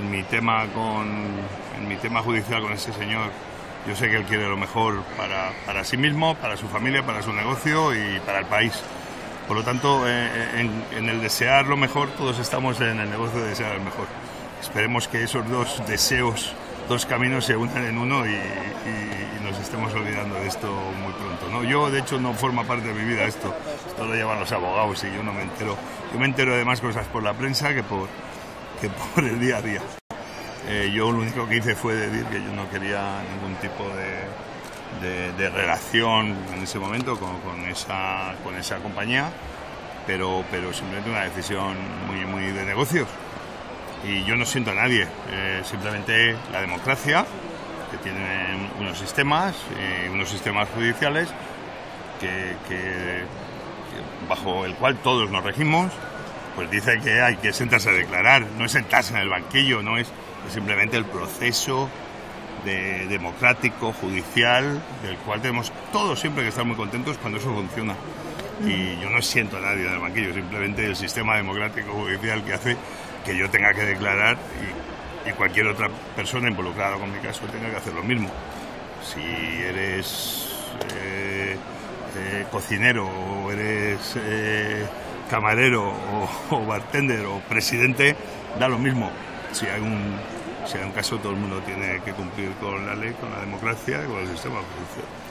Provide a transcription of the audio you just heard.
en mi tema con en mi tema judicial con este señor yo sé que él quiere lo mejor para, para sí mismo, para su familia, para su negocio y para el país. Por lo tanto, eh, en, en, el desear lo mejor, todos estamos en el negocio de desear lo mejor. Esperemos que esos dos deseos, dos caminos se unan en uno y, y, y nos estemos olvidando de esto muy pronto. ¿no? Yo, de hecho, no forma parte de mi vida esto. Esto lo llevan los abogados y yo no me entero. Yo me entero de más cosas por la prensa que por, que por el día a día. Eh, yo lo único que hice fue decir que yo no quería ningún tipo de, de, de relación en ese momento con, con, esa, con esa compañía, pero, pero simplemente una decisión muy, muy de negocios. Y yo no siento a nadie, eh, simplemente la democracia, que tiene unos sistemas, eh, unos sistemas judiciales que bajo el cual todos nos regimos, pues dice que hay que sentarse a declarar, no es sentarse en el banquillo, no es es simplemente el proceso de, democrático, judicial, del cual tenemos todos siempre que estar muy contentos cuando eso funciona. Y yo no siento a nadie en el banquillo, simplemente el sistema democrático judicial que hace que yo tenga que declarar y, y cualquier otra persona involucrada con mi caso tenga que hacer lo mismo. Si eres eh, cocinero o eres eh, camarero o, bartender o presidente, da lo mismo si hay un si hay un caso todo el mundo tiene que cumplir con la ley, con la democracia y con el sistema judicial.